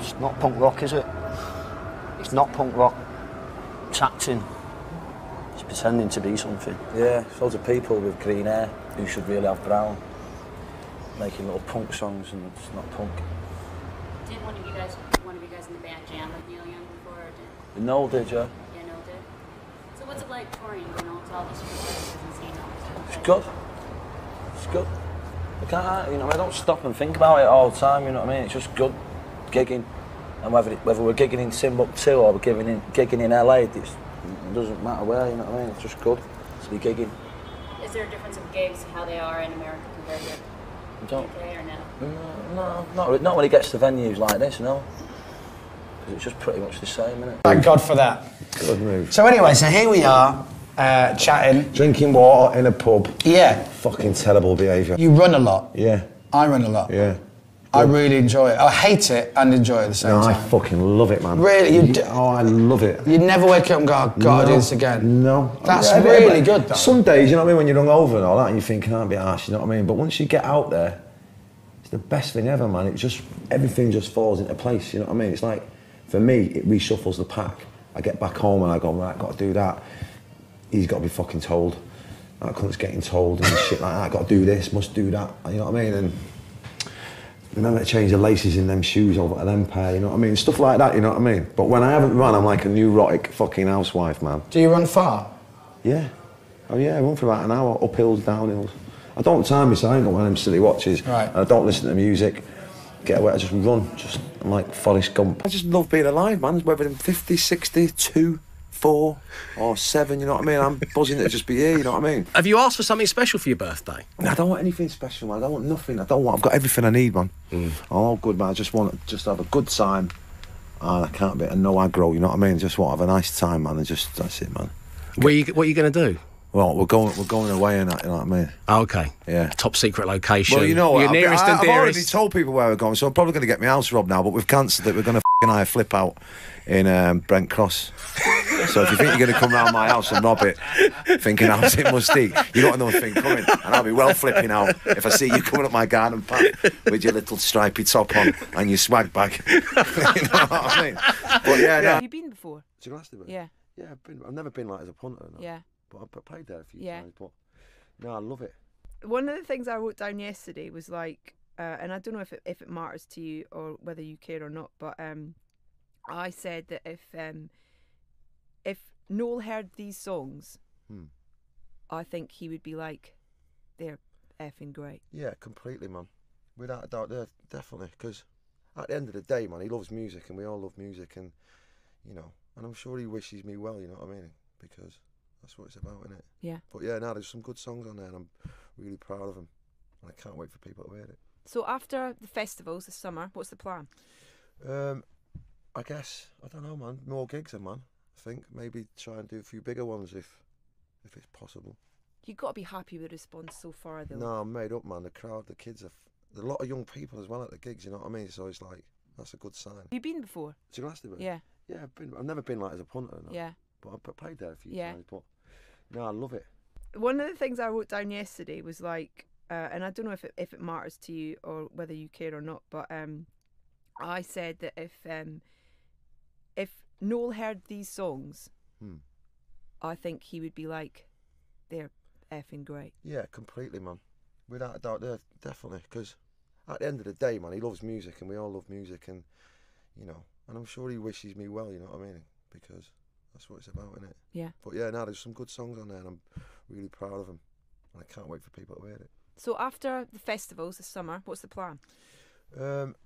It's not punk rock, is it? It's not punk rock. It's acting. It's pretending to be something. Yeah, there's loads of people with green hair who should really have brown, making little punk songs, and it's not punk. Did one of you guys, one of you guys in the band jam with Neil Young before? Or did No, did you? yeah, no, did? So what's it like touring? You know, to all these different places and seeing all these different It's good. It's good. I can't, you know, I don't stop and think about it all the time. You know what I mean? It's just good gigging, and whether it, whether we're gigging in Timbuktu or we're gigging in gigging in LA, it's, it doesn't matter where. You know what I mean? It's just good to be gigging. Is there a difference of gigs how they are in America compared to I don't. UK or no? No, no, not, not when it gets to venues like this, no. 'Cause it's just pretty much the same, isn't it? Thank God for that. Good move. So anyway, so here we are, uh, chatting. Drinking water in a pub. Yeah, Fucking terrible behaviour. you run a lot. Yeah, I run a lot. yeah. I really enjoy it. I hate it and enjoy it at the same No, I time. fucking love it, man. Really? You d- oh, I love it. You'd never wake up and go, oh, God, I do this again. No. That's Yeah, but- really good, though. Some days, you know what I mean, when you're hungover and all that, and you think, can't be arsed, you know what I mean? But once you get out there, it's the best thing ever, man. It just, everything just falls into place, you know what I mean? It's like, for me, it reshuffles the pack. I get back home and I go, right, got to do that. He's got to be fucking told. That cunt's getting told and shit like that. I Got to do this, must do that. You know what I mean? And remember to change the laces in them shoes over to them pair, you know what I mean? Stuff like that, you know what I mean? But when I haven't run, I'm like a neurotic fucking housewife, man. Do you run far? Yeah. Oh yeah, I run for about an hour, up hills, down hills. I don't time myself, I ain't got one of them silly watches. Right. And I don't listen to music. Get away, I just run, just I'm like Forrest Gump. I just love being alive, man. Whether I'm 50, 60, 2, 4, or 7, you know what I mean? I'm buzzing to just be here, you know what I mean? Have you asked for something special for your birthday? I don't want anything special, man. I don't want nothing. I don't want. I've got everything I need, man. Mm. All good, man. I just want to just have a good time. And I can't be and no aggro. You know what I mean? Just want to have a nice time, man. And just that's it, man. What are you, what are you going to do? Well, we're going. We're going away and that. You know what I mean? Oh, okay. Yeah. Top secret location. Well, you know what? Your I've- nearest I, and I've already told people where we're going, so I'm probably going to get my house robbed now. But we've cancelled it. We're going to hire a flip out in um, Brent Cross. So if you think you're going to come round my house and rob it, thinking how's it must eat, you got another thing coming, and I'll be well flipping out if I see you coming up my garden path with your little stripy top on and your swag bag. you know what I mean? But yeah, no. Have you been before? To Glastonbury? Yeah. Yeah, I've, been, I've never been like as a punter. No. Yeah. But I've played there a few Yeah. times. But no, I love it. One of the things I wrote down yesterday was like, uh, and I don't know if it, if it matters to you or whether you care or not, but um, I said that if um, if Noel heard these songs, Hmm. I think he would be like, they're effing great. Yeah, completely, man. Without a doubt, yeah, definitely. Because at the end of the day, man, he loves music, and we all love music, and you know, and I'm sure he wishes me well. You know what I mean? Because that's what it's about, isn't it? Yeah. But yeah, now there's some good songs on there, and I'm really proud of them, and I can't wait for people to hear it. So after the festivals this summer, what's the plan? Um, I guess I don't know, man. More gigs, man. I think maybe try and do a few bigger ones if if it's possible. You've got to be happy with the response so far, though. No, I'm made up, man. The crowd, the kids, are there's a lot of young people as well at the gigs. You know what I mean? So it's like that's a good sign. Have you been before? To Glastonbury? Yeah. Yeah, I've been. I've never been like as a punter. No. Yeah. But I've played there a few Yeah. times. But no, I love it. One of the things I wrote down yesterday was like, uh, and I don't know if it, if it matters to you or whether you care or not, but um, I said that if um, if Noel heard these songs, Hmm. I think he would be like, they're effing great. Yeah, completely, man. Without a doubt, yeah, definitely. Because at the end of the day, man, he loves music, and we all love music, and you know, and I'm sure he wishes me well. You know what I mean? Because that's what it's about, isn't it? Yeah. But yeah, now there's some good songs on there, and I'm really proud of them, and I can't wait for people to hear it. So after the festivals this summer, what's the plan? Um,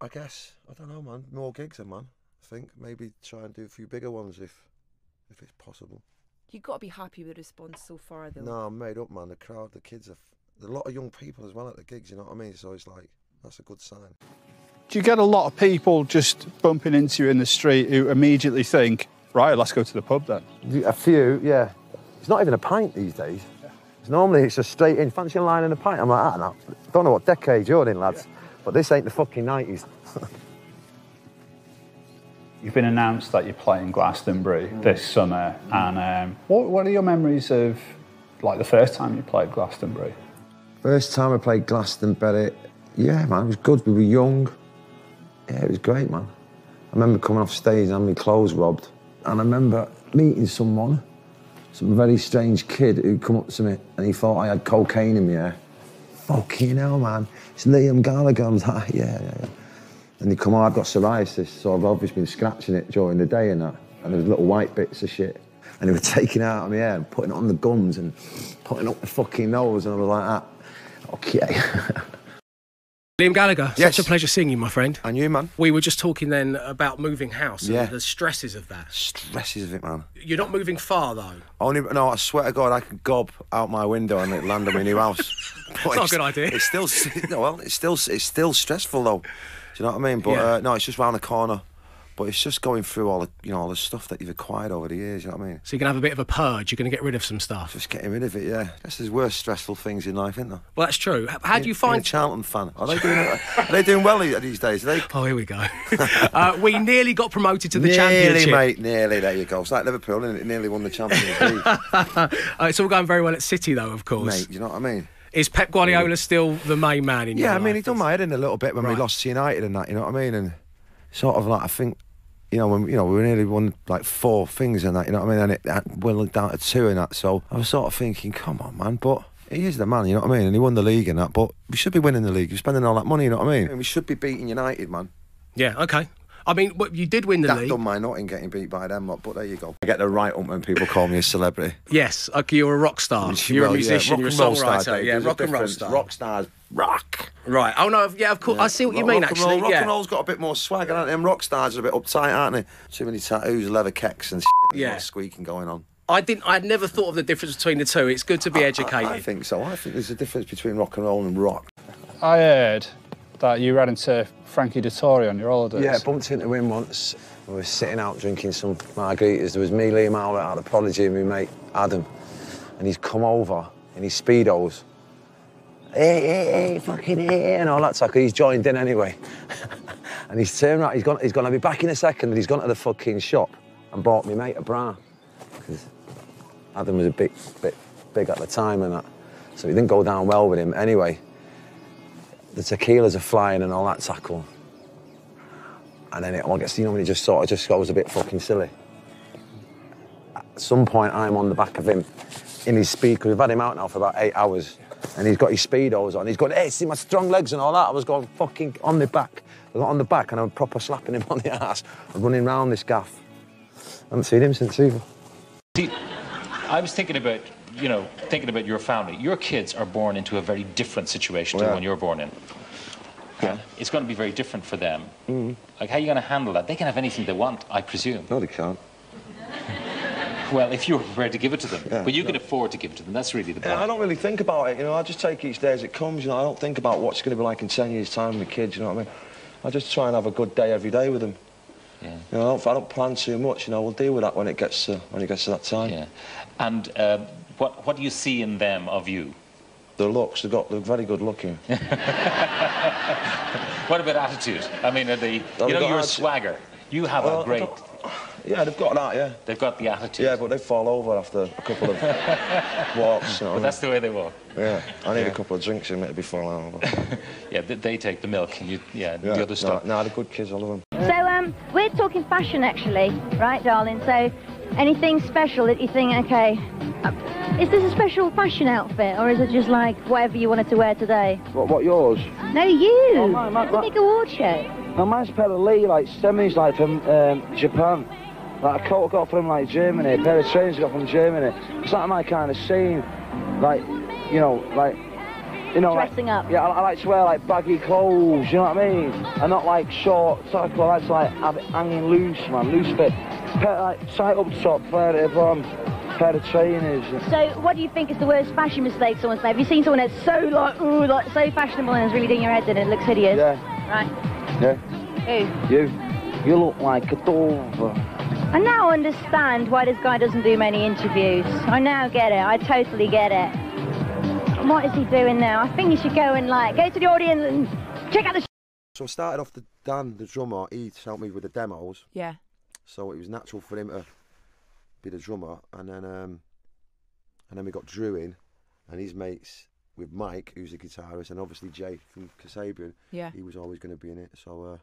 I guess I don't know, man. More gigs, man. I think maybe try and do a few bigger ones if if it's possible. You've got to be happy with the response so far, though. No, I'm made up, man. The crowd, the kids, are f- there's a lot of young people as well at the gigs. You know what I mean? So it's like that's a good sign. Do you get a lot of people just bumping into you in the street who immediately think, right, let's go to the pub then? A few, yeah. It's not even a pint these days. 'Cause normally it's just straight in, fancy a line and a pint. I'm like, ah, no, don't know what decade you're in, lads. But this ain't the fucking 90s. You've been announced that you're playing Glastonbury this summer, and um, what, what are your memories of like the first time you played Glastonbury? First time I played Glastonbury, yeah, man, it was good. We were young. Yeah, it was great, man. I remember coming off stage and having my clothes robbed. And I remember meeting someone, some very strange kid who'd come up to me and he thought I had cocaine in my hair. Fucking hell, man. It's Liam Gallagher. I was like, yeah, yeah, yeah. And he come, oh, I've got psoriasis, so I've obviously been scratching it during the day and that. And there was little white bits of shit. And they were taking it out of my hair and putting it on the gums and putting up the fucking nose. And I was like, ah, okay. Liam Gallagher, Yes. such a pleasure seeing you, my friend. and you, man? We were just talking then about moving house Yeah. and the stresses of that. Stresses of it, man. You're not moving far though. Only no, I swear to God, I could gob out my window and it land on my new house. But Not a good idea. It's still no, well, it's still it's still stressful though. Do you know what I mean? But Yeah. uh, no, it's just round the corner. But it's just going through all the you know all the stuff that you've acquired over the years. You know what I mean? So you're gonna have a bit of a purge. You're gonna get rid of some stuff. Just getting rid of it. Yeah, this is worst stressful things in life, isn't there? Well, that's true. How do you Being a find? Charlton fan? Are they doing are they doing well these days? Are they Oh, here we go. uh, we nearly got promoted to the nearly, championship. mate? Nearly. There you go. It's like Liverpool, isn't it? Nearly won the Champions League, Uh, it's all going very well at City, though. Of course. mate. You know what I mean? Is Pep Guardiola still the main man in your Yeah, I mean, life? he done my head in a little bit when we lost to United and that. You know what I mean? And sort of like I think, you know, when you know we nearly won like four things and that. You know what I mean? And it that whittled down to two and that. So I was sort of thinking, come on, man, but. He is the man, you know what I mean? And he won the league and that, but we should be winning the league. We're spending all that money, you know what I mean? And we should be beating United, man. Yeah. Okay. I mean, what, you did win the That league. done my in getting beat by them lot, but there you go. I get the right up when people call me a celebrity. Yes. Okay, you're a rock star. You're a Well, yeah, musician. rock you're a songwriter. star, yeah, There's rock and roll star. Rock stars, rock. Right. Oh no. Yeah. Of course. I see what you Rock- mean. rock and Actually. roll, rock yeah. and roll's got a bit more swag, aren't they? Them rock stars are a bit uptight, aren't they? Too many tattoos, leather kecks, and Yeah. yeah, squeaking going on. I didn't. I had never thought of the difference between the two. It's good to be educated. I, I think so. I think there's a difference between rock and roll and rock. I heard that you ran into Frankie Dettori on your holidays. Yeah, bumped into him once. We were sitting out drinking some margaritas. There was me, Liam Howlett, out of Prodigy, and my mate Adam. And he's come over in his Speedos. Hey, hey, hey, fucking hey, and all that stuff. He's joined in anyway. and he's turned around, he's gone, he's gonna be back in a second, and he's gone to the fucking shop and bought me mate a bra. Because Adam was a bit, bit big at the time and that. So it didn't go down well with him. Anyway, the tequilas are flying and all that tackle. And then it all gets, you know, when it just sort of just goes a bit fucking silly. At some point, I'm on the back of him in his speed, because we've had him out now for about eight hours. And he's got his speedos on. He's going, hey, see my strong legs and all that. I was going fucking on the back. I got on the back and I'm proper slapping him on the ass. I'm running round this gaff. I haven't seen him since either. See, I was thinking about, you know, thinking about your family. Your kids are born into a very different situation to Yeah. the one you're born in. Yeah. It's going to be very different for them. Like, how are you going to handle that? They can have anything they want, I presume. No, they can't. Well, if you're prepared to give it to them. Yeah, but you no. can afford to give it to them. That's really the point. Yeah, I don't really think about it, you know. I just take each day as it comes, you know. I don't think about what's going to be like in 10 years' time with kids, you know what I mean? I just try and have a good day every day with them. Yeah. You know, I don't, I don't plan too much, you know. We'll deal with that when it gets to, when it gets to that time. Yeah. And um, what, what do you see in them of you? The looks, they've got, they're very good looking. What about attitude? I mean, are they, Oh, you know, they've got you're a swagger. You have Well, a I great, yeah, they've got that, yeah. they've got the attitude. Yeah, but they fall over after a couple of walks, you know. But that's the way they walk. Yeah, I need Yeah. a couple of drinks in me to be falling over. Yeah, they, they take the milk and you, yeah, Yeah, the other stuff. No, no, they're good kids, I love them. So um, we're talking fashion actually, right, darling? So anything special that you think, okay, is this a special fashion outfit or is it just like whatever you wanted to wear today? What, what yours? No, you. Oh, mine, mine, It's a big award show. No, mine's a pair of Lee, like semis, like from um, Japan. Like a coat I got from like Germany, a pair of trainers I got from Germany. It's not my kind of scene. Like, you know, like, you know, like- Dressing up. Yeah, I, I like to wear like baggy clothes. You know what I mean? And not like short sort of clothes. I like to like have it hanging loose, man, loose fit. Pair, like tight up top, pair of pair of trainers. So what do you think is the worst fashion mistake someone's made? Have you seen someone that's so like, ooh, like so fashionable and is really doing your head in and it looks hideous? Yeah, Right. yeah. Who? You, you look like a dove. I now understand why this guy doesn't do many interviews. I now get it. I totally get it. What is he doing now? I think he should go and like go to the audience and check out the. So I started off the Dan, the drummer. He helped me with the demos. Yeah. So it was natural for him to be the drummer, and then um, and then we got Drew in, and his mates with Mike, who's the guitarist, and obviously Jay from Kasabian. Yeah. He was always going to be in it. So uh,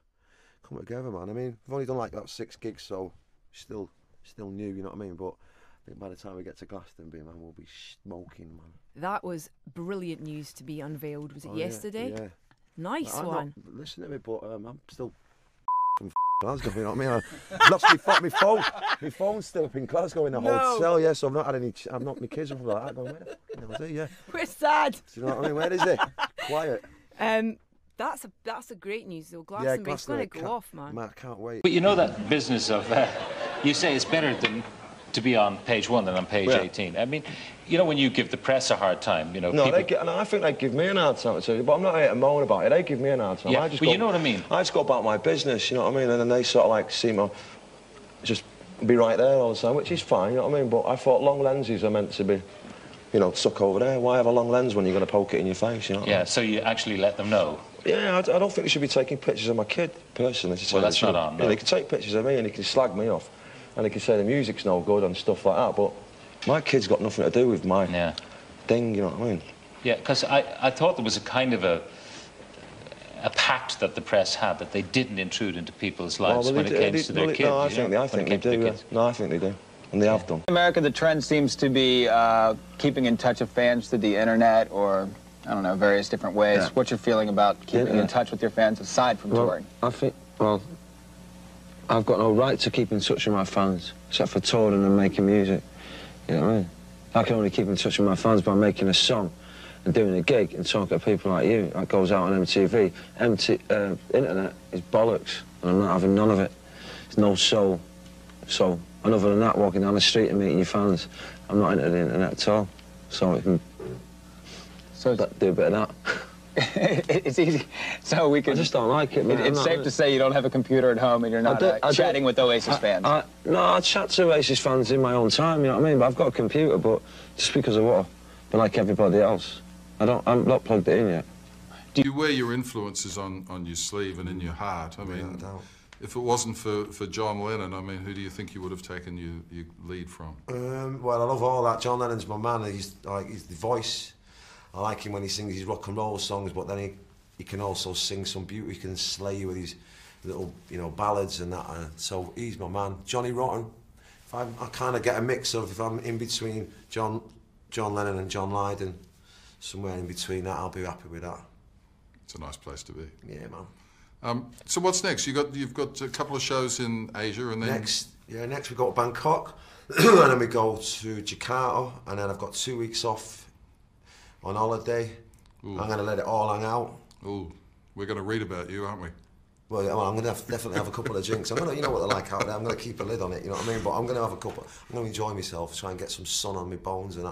come together, man. I mean, we've only done like about six gigs, so still still new. You know what I mean? But I think by the time we get to Glastonbury, man, we'll be smoking, man. That was brilliant news to be unveiled. Was it Oh, yesterday? Yeah. Nice I'm one. Not, listen to me, but um, I'm still Glasgow. You know what I mean? I lost my, pho- my phone. My phone's still up in Glasgow in the No. hotel. Yeah, so I've not had any. ch- I've not my kids up like that. Going, where the fucking hell is he? Yeah. We're sad. Do you know what I mean? Where is it? Quiet. Um, that's a that's a great news though. Glastonbury's going to go off, man. Man, I can't wait. But you know that business of, uh, you say it's better than to be on page one than on page Yeah. 18. I mean, you know, when you give the press a hard time, you know, No, people... they gi- and I think they give me an hard time too, but I'm not here to moan about it. They give me an hard time. Yeah, I just but go, you know what I mean. I just go about my business, you know what I mean? And then they sort of like see me just be right there all the time, which is fine, you know what I mean? But I thought long lenses are meant to be, you know, stuck over there. Why have a long lens when you're going to poke it in your face, you know? what I Yeah, so you actually let them know. Yeah, I, I don't think they should be taking pictures of my kid, personally. Well, that's not on, Yeah, they can take pictures of me and they can slag me off. And they can say the music's no good and stuff like that, but my kid's got nothing to do with my thing, you know what I mean? Yeah, because I, I thought there was a kind of a a pact that the press had that they didn't intrude into people's lives well, when it do- came they- to their well, kids. No, I think, they, I think they do. Yeah. No, I think they do. And they have done. In America, the trend seems to be uh, keeping in touch with fans through the internet or, I don't know, various different ways. Yeah. What's your feeling about keeping Yeah. in touch with your fans aside from Well, touring? I think, well, I've got no right to keep in touch with my fans, except for touring and making music. You know what I mean? I can only keep in touch with my fans by making a song and doing a gig and talking to people like you that goes out on MTV. MT, uh, internet is bollocks, and I'm not having none of it. There's no soul. So, and other than that, walking down the street and meeting your fans, I'm not into the internet at all. So I can so do a bit of that. it's easy. So we can. I just don't like it, man. It- it's not safe to say you don't have a computer at home and you're not do- uh, I do- chatting with Oasis fans. I, no, I chat to Oasis fans in my own time, you know what I mean? But I've got a computer, but just because of what? But like everybody else. I don't, I'm not plugged in yet. Do you wear your influences on, on your sleeve and in your heart? I mean, if it wasn't for, for John Lennon, I mean, who do you think you would have taken your, your lead from? Um, well, I love all that. John Lennon's my man. He's like he's the voice. I like him when he sings his rock and roll songs, but then he he can also sing some beauty. He can slay you with his little you know ballads and that. And so he's my man. Johnny Rotten. If I'm, I kind of get a mix of if I'm in between John John Lennon and John Lydon, somewhere in between that, I'll be happy with that. It's a nice place to be. Yeah, man. Um, so what's next? You got you've got a couple of shows in Asia, and then Next, yeah, next we go to Bangkok, and then we go to Jakarta, and then I've got two weeks off on holiday. I'm going to let it all hang out. Ooh, we're going to read about you, aren't we? Well, yeah, well I'm going to have, definitely have a couple of drinks. I'm going to, you know what they're like out there. I'm going to keep a lid on it. You know what I mean? But I'm going to have a couple. I'm going to enjoy myself, try and get some sun on my bones and that.